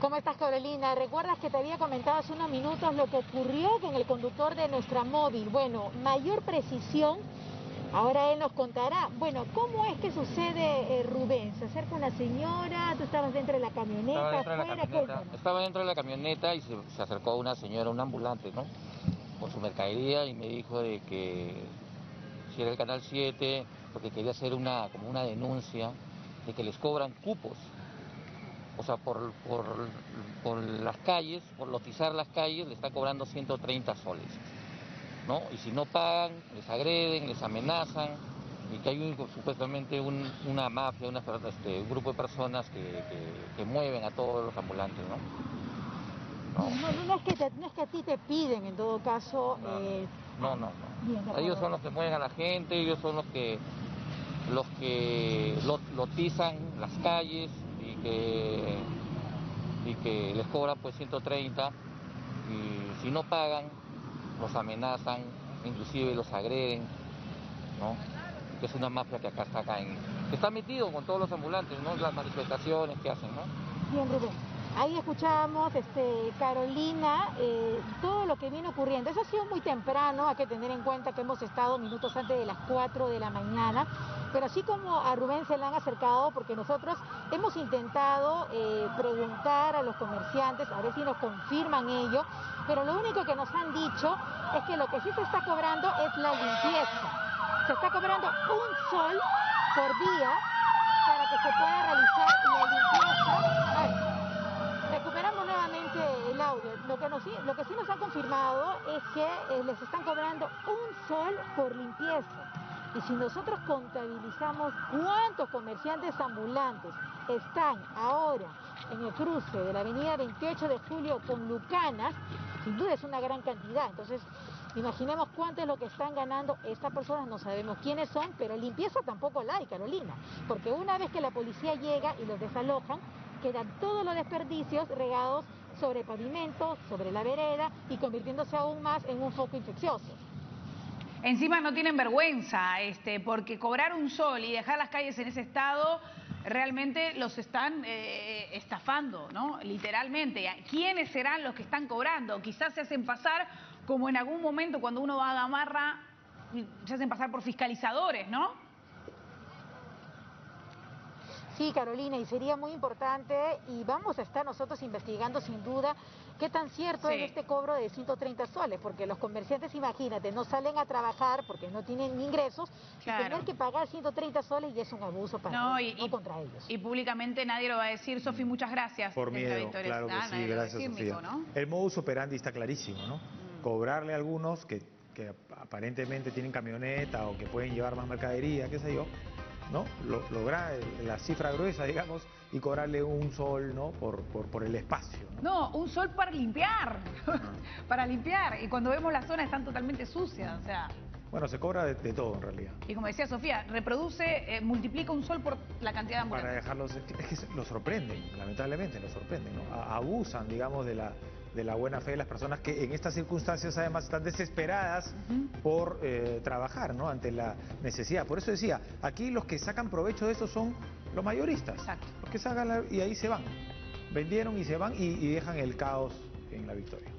¿Cómo estás, Carolina? ¿Recuerdas que te había comentado hace unos minutos lo que ocurrió con el conductor de nuestra móvil? Bueno, mayor precisión, ahora él nos contará. Bueno, ¿cómo es que sucede, eh, Rubén? ¿Se acerca una señora? ¿Tú estabas dentro de la camioneta? Estaba dentro de la camioneta, estaba dentro de la camioneta y se, se acercó una señora, un ambulante, ¿no? Con su mercadería y me dijo de que si era el Canal 7, porque quería hacer una, como una denuncia de que les cobran cupos. O sea, por, por, por las calles, por lotizar las calles, le está cobrando 130 soles. ¿no? Y si no pagan, les agreden, les amenazan, y que hay un- supuestamente un- una mafia, una, este, un grupo de personas que, que- que mueven a todos los ambulantes, ¿no? ¿No? No, no, es que te- no es que a ti te piden, en todo caso... No, eh, No, de no. Ellos son los que mueven a la gente, ellos son los que los que lo- lotizan las calles que y que les cobran pues 130 y si no pagan los amenazan, inclusive los agreden, ¿no? Que es una mafia que acá está acá en que está metido con todos los ambulantes, ¿no? Las manifestaciones que hacen, ¿no? Bien, Rubén. Ahí escuchábamos, este, Carolina, eh, lo que viene ocurriendo. Eso ha sido muy temprano, hay que tener en cuenta que hemos estado minutos antes de las 4 de la mañana, pero así como a Rubén se le han acercado, porque nosotros hemos intentado eh, preguntar a los comerciantes, a ver si nos confirman ello, pero lo único que nos han dicho es que lo que sí se está cobrando es la limpieza. Se está cobrando un sol por día para que se pueda realizar la limpieza. Nos, lo que sí nos han confirmado es que eh, les están cobrando un sol por limpieza. Y si nosotros contabilizamos cuántos comerciantes ambulantes están ahora en el cruce de la avenida 28 de julio con Lucanas, sin duda es una gran cantidad. Entonces, imaginemos cuánto es lo que están ganando estas personas, no sabemos quiénes son, pero limpieza tampoco la hay, Carolina. Porque una vez que la policía llega y los desalojan, quedan todos los desperdicios regados sobre pavimentos, sobre la vereda y convirtiéndose aún más en un foco infeccioso. Encima no tienen vergüenza, este, porque cobrar un sol y dejar las calles en ese estado realmente los están eh, estafando, ¿no? Literalmente. ¿Quiénes serán los que están cobrando? Quizás se hacen pasar como en algún momento cuando uno va a Gamarra, se hacen pasar por fiscalizadores, ¿no? Sí, Carolina, y sería muy importante y vamos a estar nosotros investigando sin duda qué tan cierto Sí. es este cobro de 130 soles, porque los comerciantes, imagínate, no salen a trabajar porque no tienen ingresos Claro. y tener que pagar 130 soles y es un abuso para No, ellos, y, no y- contra ellos. y públicamente nadie lo va a decir. Sofi, muchas gracias. Por miedo, Victoria claro que sí, gracias decir, Sofía. Mico, ¿no? El modus operandi está clarísimo, ¿no? Mm. Cobrarle a algunos que, que aparentemente tienen camioneta o que pueden llevar más mercadería, qué sé yo, ¿no? Lo- lograr el- la cifra gruesa, digamos, y cobrarle un sol, ¿no? Por, por, por el espacio, ¿no? No, un sol para limpiar, para limpiar. Y cuando vemos las zonas están totalmente sucias, o sea. Bueno, se cobra de, de todo en realidad. Y como decía Sofía, reproduce, eh, multiplica un sol por la cantidad de Para ambulantes. dejarlos, es que los sorprenden, lamentablemente los sorprenden, ¿no? A- Abusan, digamos, de la, de la buena fe de las personas que en estas circunstancias además están desesperadas por eh, trabajar, ¿no? Ante la necesidad. Por eso decía, aquí los que sacan provecho de eso son los mayoristas. Exacto. Los que sacan la- y ahí se van. Vendieron y se van y, y dejan el caos en la victoria.